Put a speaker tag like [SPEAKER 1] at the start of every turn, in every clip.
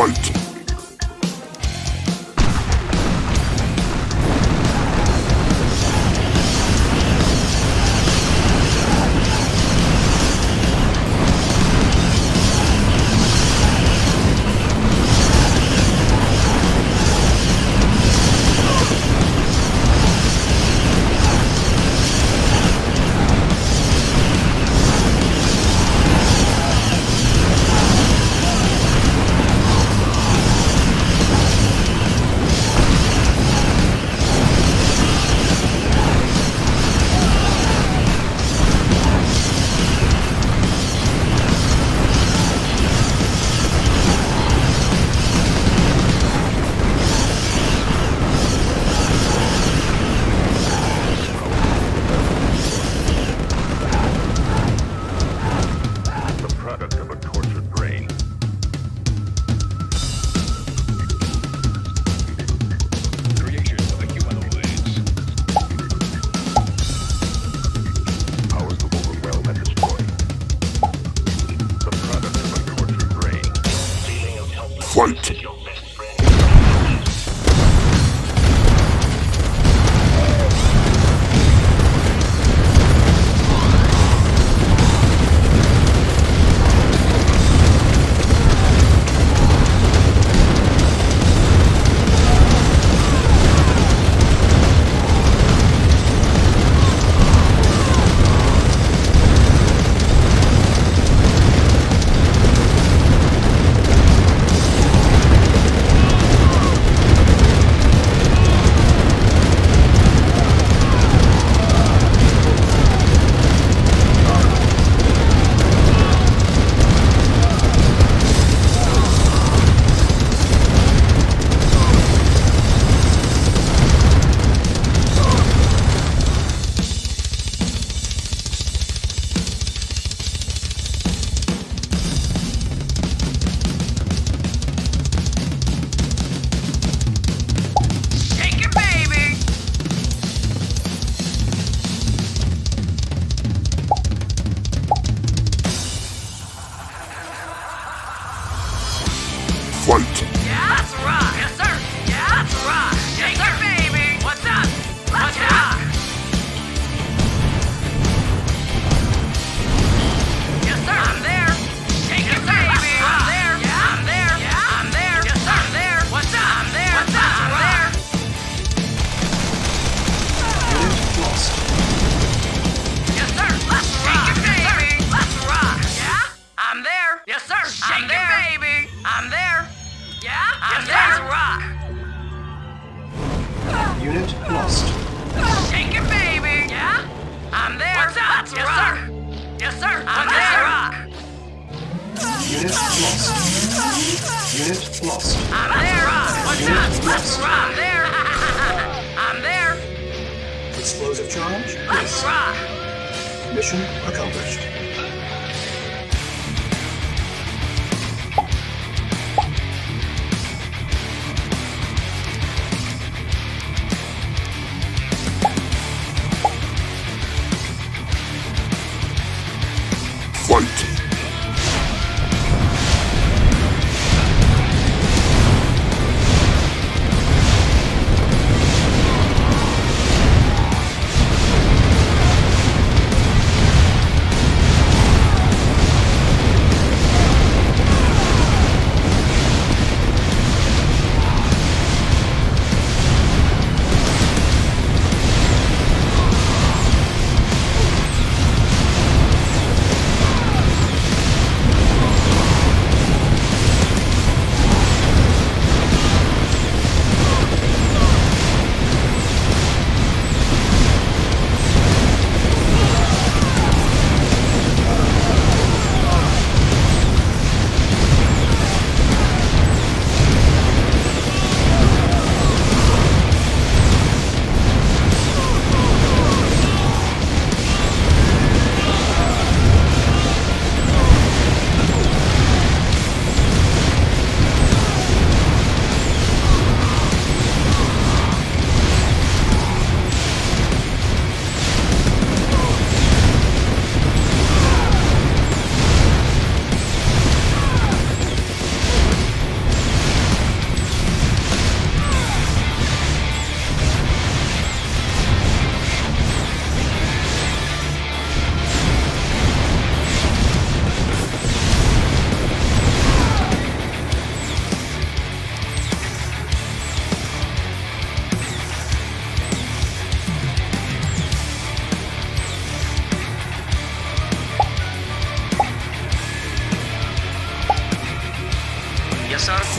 [SPEAKER 1] fight.
[SPEAKER 2] Unit lost.
[SPEAKER 3] I'm there! What's up? Let's! There! I'm there!
[SPEAKER 2] Explosive charge?
[SPEAKER 3] Let's
[SPEAKER 2] yes. Mission accomplished.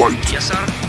[SPEAKER 1] Fight.
[SPEAKER 4] Yes, sir.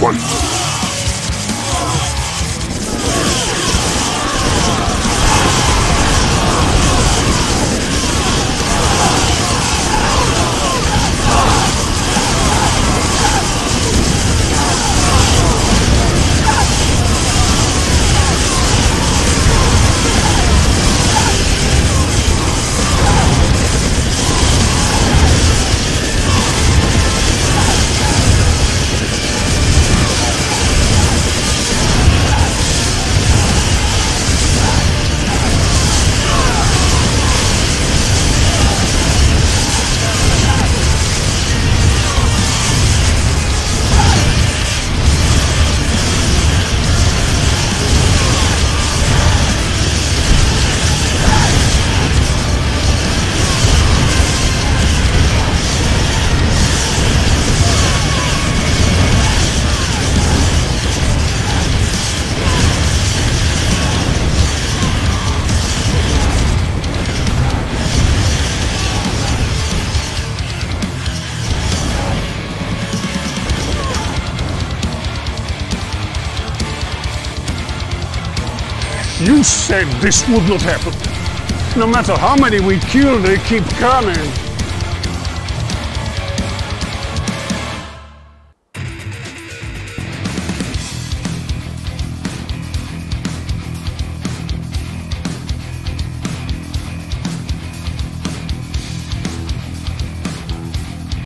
[SPEAKER 5] Fight.
[SPEAKER 1] Said this would not happen. No matter how many we kill, they keep coming.